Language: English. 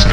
The